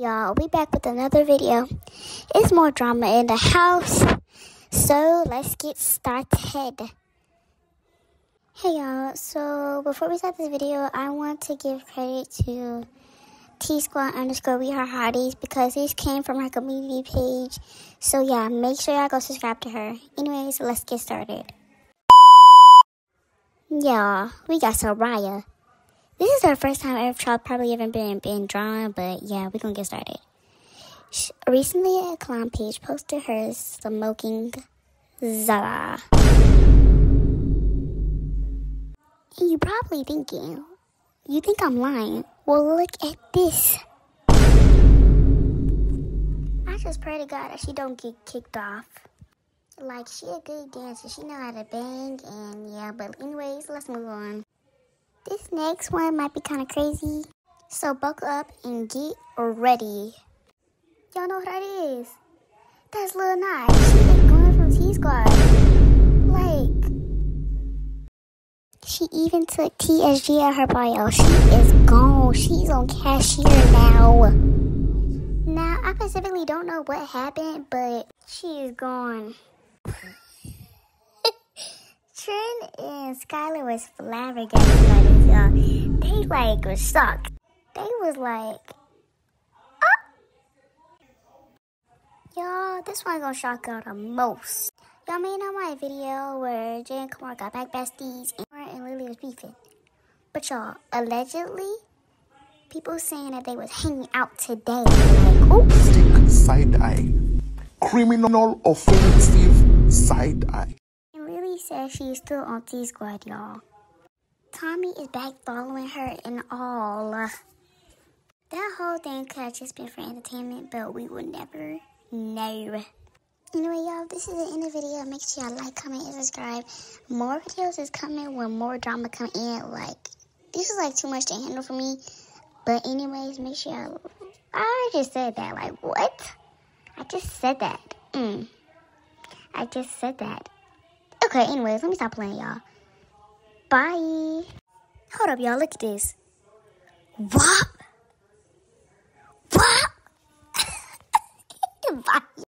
Y'all, we back with another video. It's more drama in the house. So let's get started. Hey y'all, so before we start this video, I want to give credit to T Squad underscore We Are Hotties because these came from her community page. So yeah, make sure y'all go subscribe to her. Anyways, let's get started. Yeah, we got Sorya. This is our first time ever child probably ever been been drawn, but yeah, we're gonna get started. She, recently, a clown page posted her smoking zaza. And you probably thinking, you think I'm lying? Well, look at this. I just pray to God that she don't get kicked off. Like she a good dancer, she know how to bang, and yeah. But anyways, let's move on. Next one might be kind of crazy. So buckle up and get ready. Y'all know who that is? That's Lil Nai. She is going from T Squad. Like, she even took TSG at her bio. She is gone. She's on cashier now. Now, I specifically don't know what happened, but she is gone. And Skylar was flabbergasted by this, y'all. They like was shocked. They was like, ah! Y'all, this one gonna shock y'all the most. Y'all may know my video where Jay and Kamar got back besties and Kamar and Lee Lee was beefing. But y'all, allegedly, people saying that they was hanging out today. Like, oops. Side eye. Criminal offensive side eye. Says she is still on T Squad, y'all. Tommy is back following her and all. That whole thing could have just been for entertainment, but we would never know. Anyway, y'all, this is the end of the video. Make sure y'all like, comment, and subscribe. More videos is coming when more drama come in. Like, this is like too much to handle for me. But anyways, make sure y'all... I just said that. Like, what? I just said that. Mm. I just said that. Okay, anyways, let me stop playing, y'all. Bye. Hold up, y'all. Look at this. What? What? Bye.